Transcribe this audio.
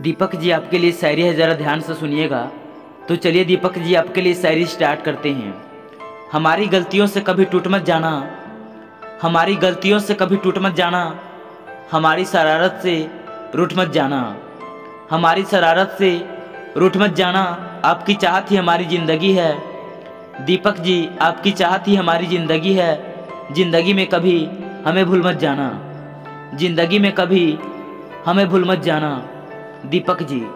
दीपक जी आपके लिए शायरी है, ज़रा ध्यान से सुनिएगा। तो चलिए दीपक जी आपके लिए शायरी स्टार्ट करते हैं। हमारी गलतियों से कभी टूट मत जाना। हमारी गलतियों से कभी टूट मत जाना। हमारी शरारत से रूठ मत जाना। हमारी शरारत से रूठ मत जाना। आपकी चाहत ही हमारी ज़िंदगी है। दीपक जी, आपकी चाहत ही हमारी ज़िंदगी है। ज़िंदगी में कभी हमें भूल मत जाना। ज़िंदगी में कभी हमें भूल मत जाना। दीपक जी।